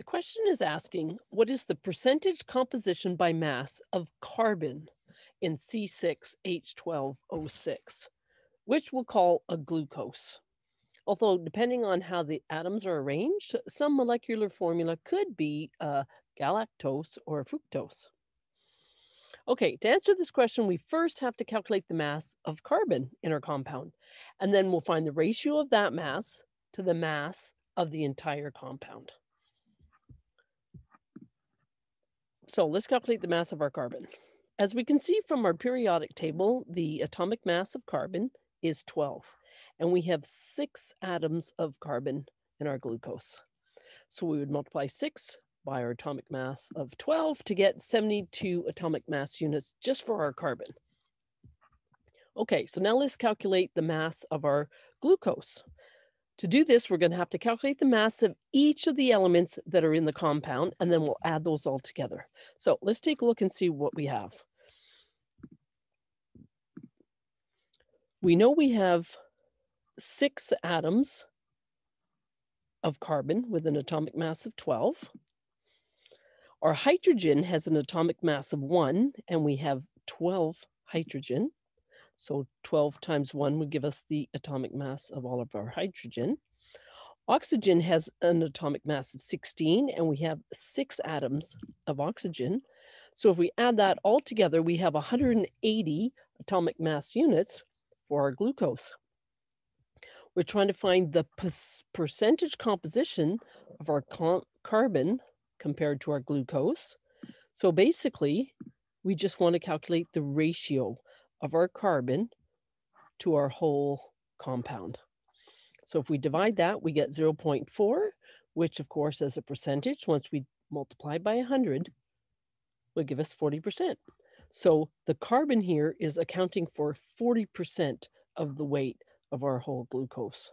The question is asking, what is the percentage composition by mass of carbon in C6H12O6, which we'll call a glucose? Although depending on how the atoms are arranged, some molecular formula could be uh, galactose or a fructose. Okay, to answer this question, we first have to calculate the mass of carbon in our compound, and then we'll find the ratio of that mass to the mass of the entire compound. So let's calculate the mass of our carbon. As we can see from our periodic table, the atomic mass of carbon is 12, and we have six atoms of carbon in our glucose. So we would multiply six by our atomic mass of 12 to get 72 atomic mass units just for our carbon. Okay, so now let's calculate the mass of our glucose. To do this, we're going to have to calculate the mass of each of the elements that are in the compound, and then we'll add those all together. So let's take a look and see what we have. We know we have six atoms of carbon with an atomic mass of 12. Our hydrogen has an atomic mass of one, and we have 12 hydrogen. So 12 times 1 would give us the atomic mass of all of our hydrogen. Oxygen has an atomic mass of 16, and we have six atoms of oxygen. So if we add that all together, we have 180 atomic mass units for our glucose. We're trying to find the percentage composition of our carbon compared to our glucose. So basically, we just want to calculate the ratio of our carbon to our whole compound. So if we divide that, we get 0.4, which of course as a percentage, once we multiply by 100, will give us 40%. So the carbon here is accounting for 40% of the weight of our whole glucose.